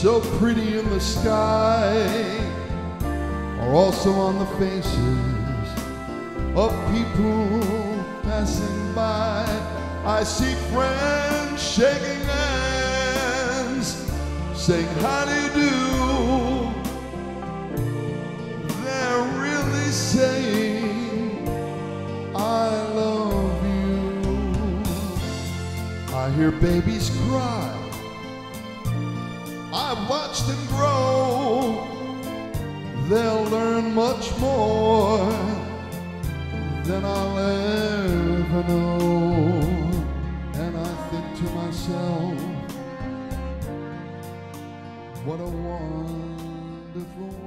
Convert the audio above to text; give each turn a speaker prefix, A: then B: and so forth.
A: so pretty in the sky are also on the faces of people passing by. I see friends shaking hands, saying, How do you do? They're really saying, I love you. I hear babies cry. I've watched them grow. They'll learn much more than I'll ever know. And I think to myself, what a wonderful.